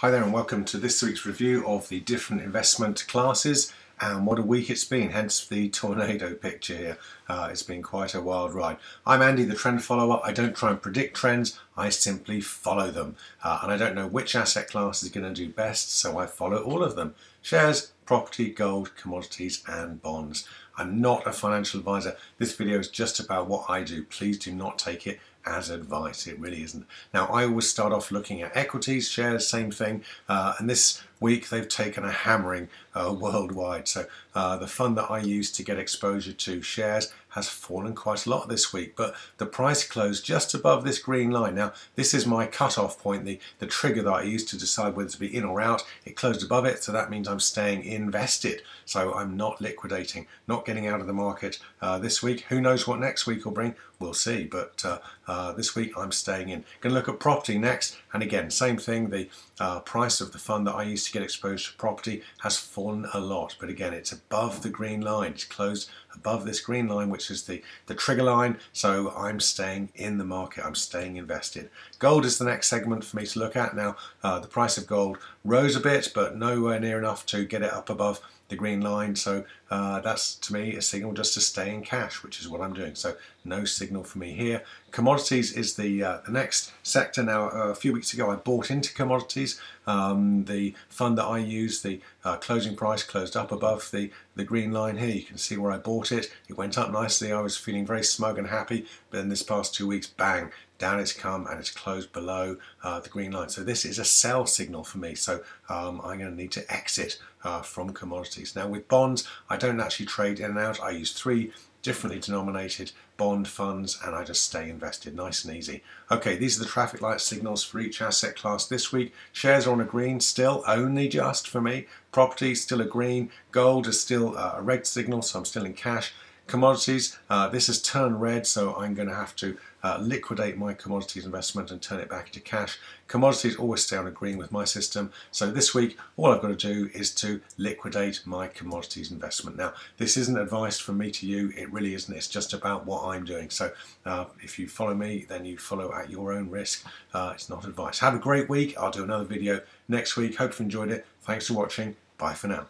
Hi there and welcome to this week's review of the different investment classes and what a week it's been, hence the tornado picture here. Uh, it's been quite a wild ride. I'm Andy, the trend follower. I don't try and predict trends, I simply follow them. Uh, and I don't know which asset class is going to do best, so I follow all of them. Shares, property, gold, commodities and bonds. I'm not a financial advisor. This video is just about what I do. Please do not take it as advice. It really isn't. Now, I always start off looking at equities, shares, same thing. Uh, and this week they've taken a hammering uh, worldwide. So uh, the fund that I use to get exposure to shares has fallen quite a lot this week, but the price closed just above this green line. Now, this is my cutoff point, the, the trigger that I use to decide whether to be in or out. It closed above it, so that means I'm staying invested. So I'm not liquidating, not getting out of the market uh, this week. Who knows what next week will bring? We'll see, but uh, uh, this week I'm staying in. Going to look at property next, and again, same thing. The uh, price of the fund that I use to get exposed to property has fallen a lot, but again, it's above the green line. It's closed above this green line, which is the, the trigger line. So I'm staying in the market. I'm staying invested. Gold is the next segment for me to look at. Now, uh, the price of gold rose a bit, but nowhere near enough to get it up above the green line. So uh, that's to me a signal just to stay in cash, which is what I'm doing. So no signal for me here. Commodities is the, uh, the next sector. Now, a few weeks ago, I bought into commodities. Um, the fund that I use, the uh, closing price closed up above the, the green line here. You can see where I bought it. It went up nicely. I was feeling very smug and happy. But in this past two weeks, bang, down it's come and it's closed below uh, the green line. So this is a sell signal for me. So um, I'm going to need to exit uh, from commodities. Now with bonds, I don't actually trade in and out. I use three differently denominated bond funds and I just stay invested nice and easy. Okay, these are the traffic light signals for each asset class this week. Shares are on a green still, only just for me. Property still a green. Gold is still uh, a red signal, so I'm still in cash. Commodities, uh, this has turned red, so I'm going to have to uh, liquidate my commodities investment and turn it back into cash. Commodities always stay on a green with my system. So this week, all I've got to do is to liquidate my commodities investment. Now, this isn't advice from me to you. It really isn't. It's just about what I'm doing. So uh, if you follow me, then you follow at your own risk. Uh, it's not advice. Have a great week. I'll do another video next week. Hope you enjoyed it. Thanks for watching. Bye for now.